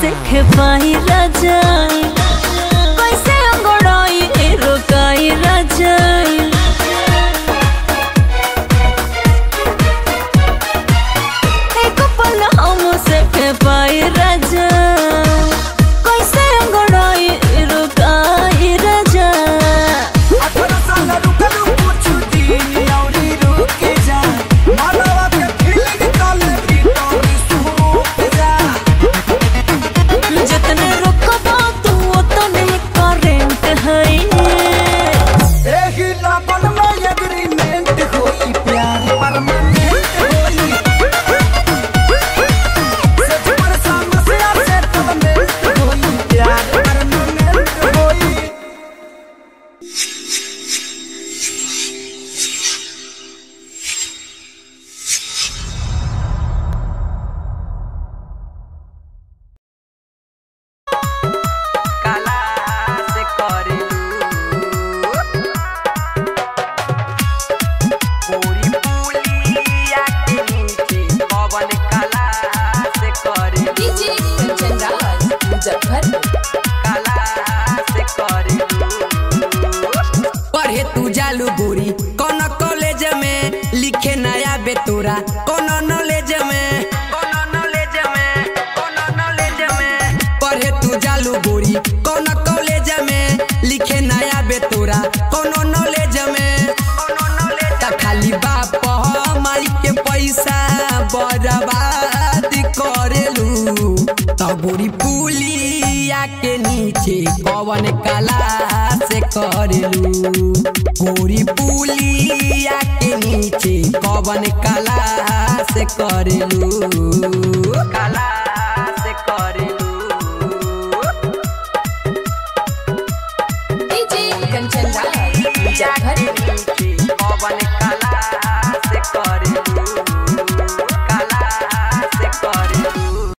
सिख पाई रजाई Jabhar के नीचे पवन कला से करलू पूरी पुलिया के नीचे पवन कला से करलू कला से करलू